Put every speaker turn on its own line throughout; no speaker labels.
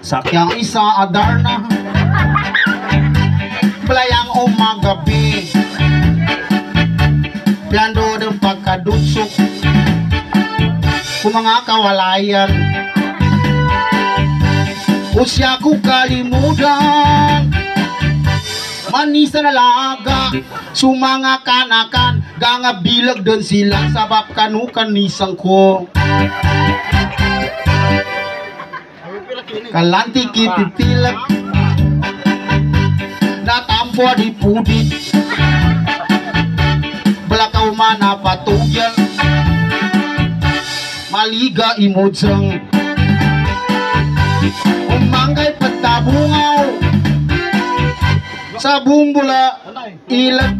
Sakyang isa adarna. Belayang umagabi Piando ng pagkadutsok Kung mga kawalayan. Usya ko kalimudan Manisa na laga. Sumanga kanakan. Ganga bilag dan sila. Sabab kanukan nisang ko Kalanti kipipilag Natampo di pudit Belakaw mana patugyan Maliga imodsang Umanggay patabungaw Sa ilag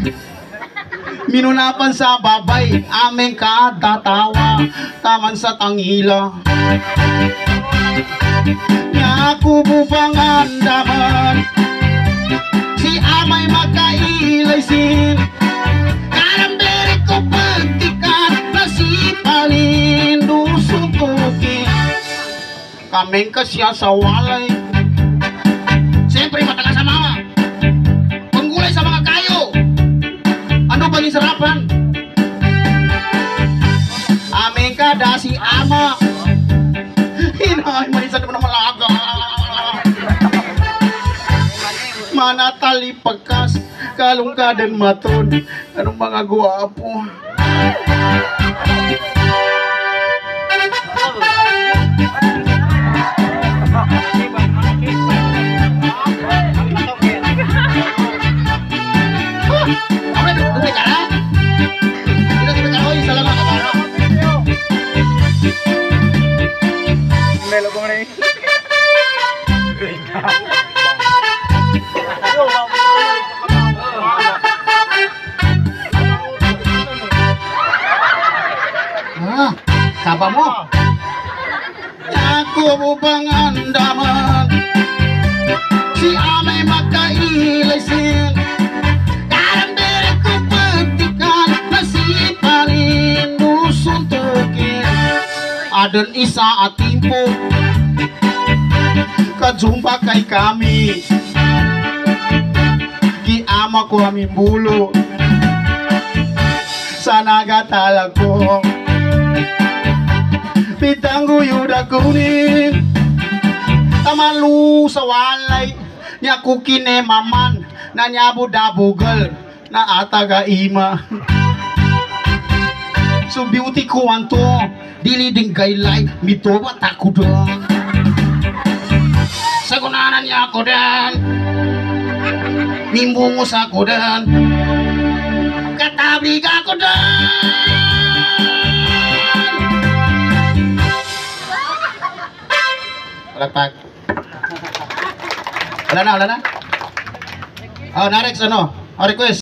Minunapan sa babay Aming katatawa Taman sa tangila Yaku bupang andaman. Si amay magkailaisin Karambere ko pagtikan Nasipalin dusutukin Kaming kasya sa walay Siyempre matagal sa mama. Panggulay sa mga kayo Ano bang isarapan? Aming kada si ama Manatali pagkas Kalungkadan maton Anong mga guwapo Apa itu? Itu Ah, sapa mo? Ako mo bang andaman Si amay magkailisin Karambere ko patikan Nasipalin nusuntukin Adan isa at timpo Kajumpa kay kami aming bulo Sa nagatalag ko Pitanggu yuda kuning Tamalu sa walay Nya kukine maman Na nyabu dabugal Na ataga ima. So beauty ko anto Dili ding gaylay Mito ba dong Sagunanan niya ako Nimbungos ako dan Katablig ako dan Palakpak. Wala na, wala na. Oh, next ano? Oh, request.